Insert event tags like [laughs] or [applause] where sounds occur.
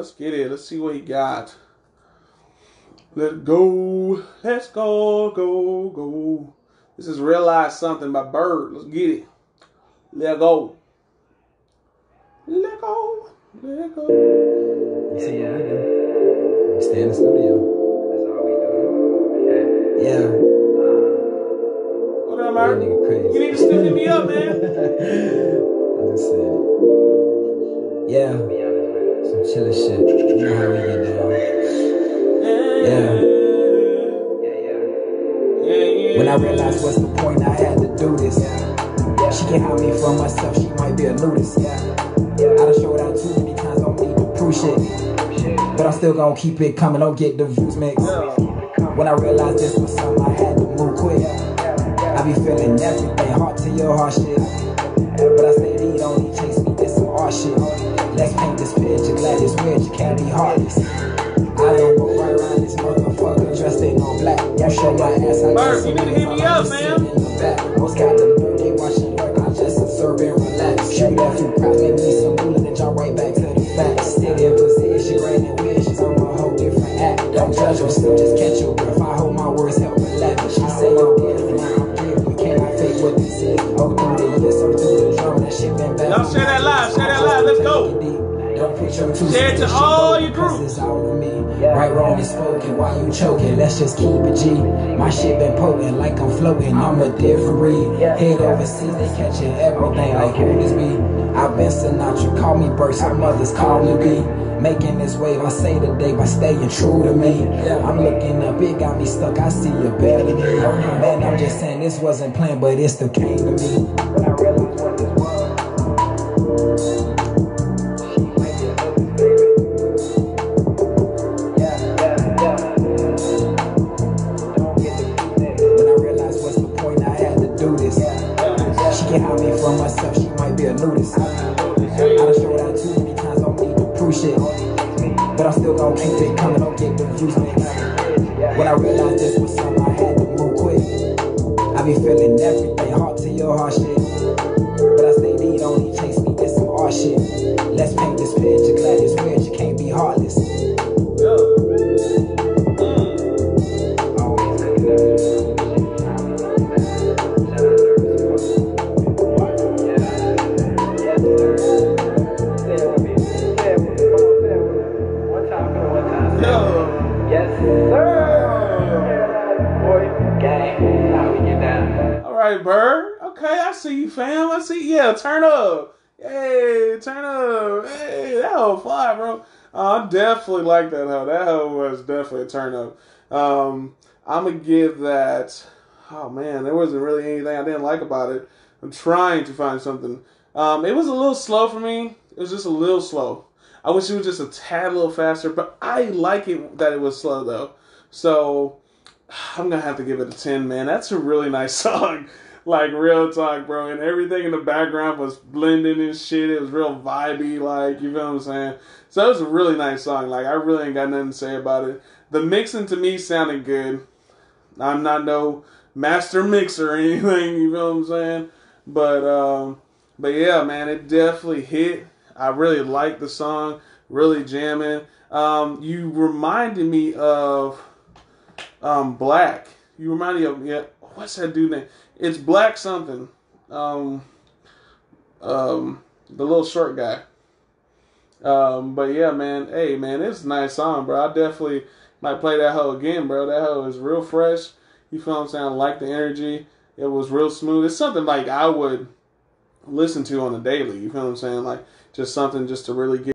Let's get it. Let's see what he got. Let's go. Let's go, go, go. This is Realize Something by Byrd. Let's get it. Let go. Let go. Let go. You see what we do? We stay in the studio. That's all we do. Yeah. What up, That man? You need to still hit me up, man. [laughs] I just said it. Yeah. Yeah. When I realized what's the point, I had to do this. She can't hide me from myself, she might be a nudist. I done showed out too many times, don't need to prove shit. But I'm still gonna keep it coming, don't get the views mixed. When I realized this was something, I had to move quick. I be feeling everything, heart to your heart shit. But I say lead only chase me, this some art shit. Let's paint this picture, glad it's weird, you can't be heartless. I don't walk right around this motherfucker dressed in all black. You show my ass, I guess you need to hit me up, man. sitting in the back. Most got the birthday watching work, I just observe and relax. Shoot that few crowd, make me some moolah, then jump right back to the facts. Still in position, granted wishes, I'm a whole different act. Don't judge or still just Don't put your two Share it to cents, all shit, your because groups. It's all of me. Right, wrong, and spoken. Why you choking? Let's just keep it G. My shit been poking like I'm floating. I'm a different breed. Head overseas, they catching everything like who this be. I've been Sinatra, call me Bert, some others call me B. Making this wave, I say today by staying true to me. I'm looking up, it got me stuck. I see you better than uh-huh. me. Man, I'm just saying this wasn't planned, but it still came to me. Me myself, she might be a nudist. I done showed out too many times, I don't need to prove shit. But I'm still gonna keep it coming, don't get views mixed. When I realized this was something, I had to move quick. I be feeling everything, heart to your heart shit. But I say lead only chase me, this some art shit. Let's paint this picture, glad it's weird, Yes, sir. All right, Byrd. Okay, I see you, fam. I see. Yeah, turn up. Hey, turn up. Hey, that hoe fly, bro. Uh, I definitely like that hoe. That hoe was definitely a turn up. Um, I'm gonna give that. Oh man, there wasn't really anything I didn't like about it. I'm trying to find something. Um, it was a little slow for me. It was just a little slow. I wish it was just a tad little faster, but I like it that it was slow though. So I'm gonna have to give it a 10, man. That's a really nice [laughs] song. Like real talk, bro. And everything in the background was blending and shit. It was real vibey, like you feel what I'm saying? So it was a really nice song. Like I really ain't got nothing to say about it. The mixing to me sounded good. I'm not no master mixer or [laughs] anything, you feel what I'm saying? But um but yeah, man, it definitely hit. I really liked the song, really jamming. Um you reminded me of um Black. You reminded me of yeah, what's that dude name? It's Black something. Um um the little short guy. Um but yeah, man, hey man, it's a nice song, bro. I definitely might play that hoe again, bro. That hoe is real fresh. You feel I'm saying? I like the energy. It was real smooth. It's something like I would listen to on a daily. You feel what I'm saying? Like just something just to really get